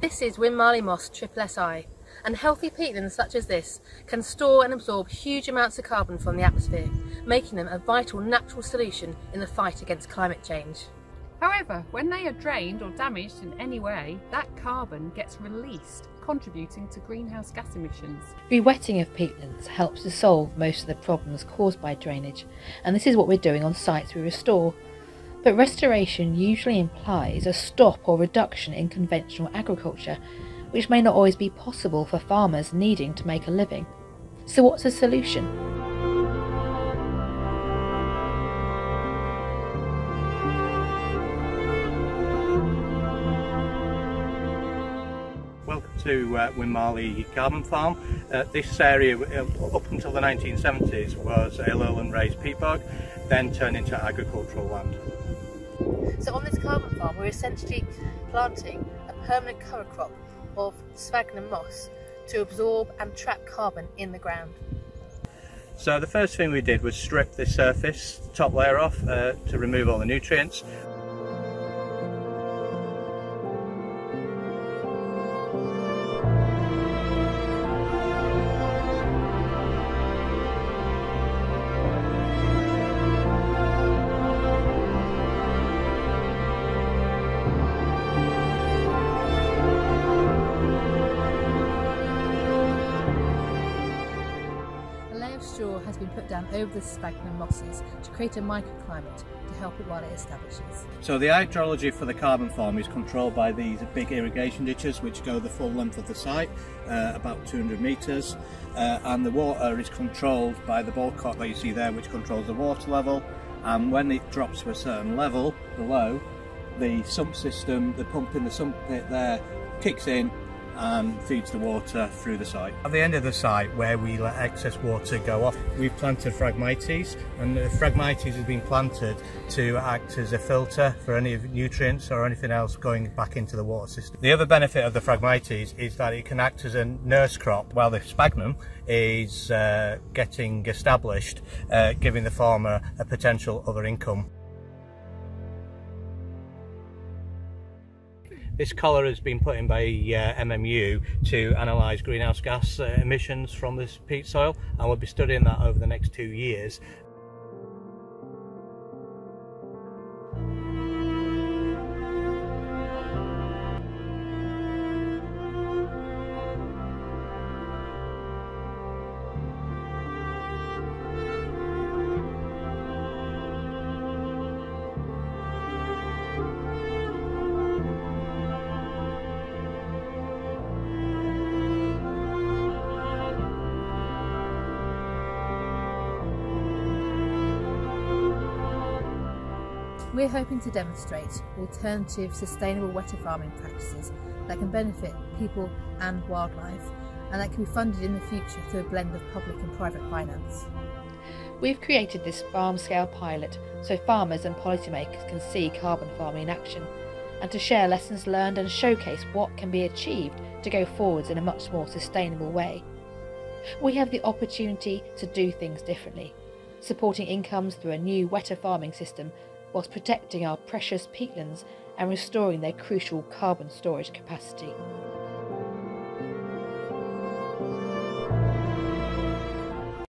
This is Winmarleigh Moss Triple SI, and healthy peatlands such as this can store and absorb huge amounts of carbon from the atmosphere, making them a vital natural solution in the fight against climate change. However, when they are drained or damaged in any way, that carbon gets released, contributing to greenhouse gas emissions. Rewetting of peatlands helps to solve most of the problems caused by drainage, and this is what we're doing on sites we restore. But restoration usually implies a stop or reduction in conventional agriculture, which may not always be possible for farmers needing to make a living. So, what's the solution? Welcome to uh, Winmarleigh Carbon Farm. Uh, this area uh, up until the 1970s was a lowland raised peat bog, then turned into agricultural land. So on this carbon farm we're essentially planting a permanent cover crop of sphagnum moss to absorb and trap carbon in the ground. So the first thing we did was strip the surface top layer off uh, to remove all the nutrients. Been put down over the sphagnum mosses to create a microclimate to help it while it establishes. So the hydrology for the carbon farm is controlled by these big irrigation ditches which go the full length of the site, uh, about 200 metres, uh, and the water is controlled by the ballcock that you see there which controls the water level and when it drops to a certain level below, the sump system, the pump in the sump pit there kicks in and feeds the water through the site. At the end of the site where we let excess water go off, we've planted Phragmites and the Phragmites has been planted to act as a filter for any nutrients or anything else going back into the water system. The other benefit of the Phragmites is that it can act as a nurse crop while the sphagnum is uh, getting established, uh, giving the farmer a potential other income. This collar has been put in by uh, MMU to analyse greenhouse gas uh, emissions from this peat soil and we'll be studying that over the next two years. We're hoping to demonstrate alternative sustainable wetter farming practices that can benefit people and wildlife and that can be funded in the future through a blend of public and private finance. We've created this farm scale pilot so farmers and policymakers can see carbon farming in action and to share lessons learned and showcase what can be achieved to go forwards in a much more sustainable way. We have the opportunity to do things differently, supporting incomes through a new wetter farming system whilst protecting our precious peatlands and restoring their crucial carbon storage capacity.